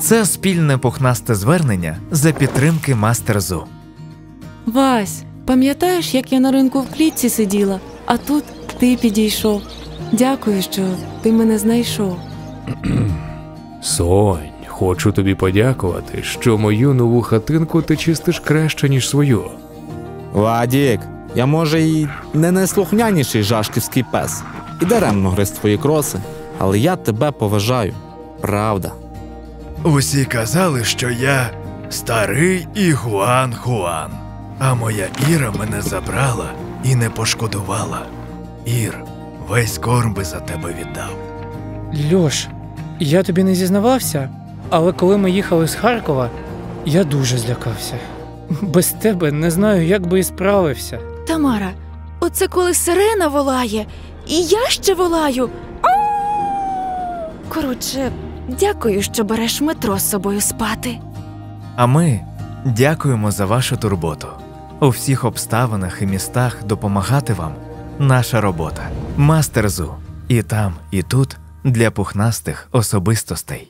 Це спільне пухнасте звернення за підтримки Мастерзу. Вась, пам'ятаєш, як я на ринку в клітці сиділа, а тут ти підійшов. Дякую, що ти мене знайшов. Сонь, хочу тобі подякувати, що мою нову хатинку ти чистиш краще, ніж свою. Вадік, я може і не найслухняніший жашківський пес, і даремно гриз твої кроси, але я тебе поважаю. Правда. Усі казали, що я старий Ігуан Хуан, а моя Іра мене забрала і не пошкодувала. Ір, весь корм би за тебе віддав. Льош, я тобі не зізнавався, але коли ми їхали з Харкова, я дуже злякався. Без тебе не знаю, як би і справився. Тамара, оце коли сирена волає, і я ще волаю. Коротше, дякую, що береш метро з собою спати. А ми дякуємо за вашу турботу. У всіх обставинах і містах допомагати вам наша робота. Мастерзу і там, і тут для пухнастих особистостей.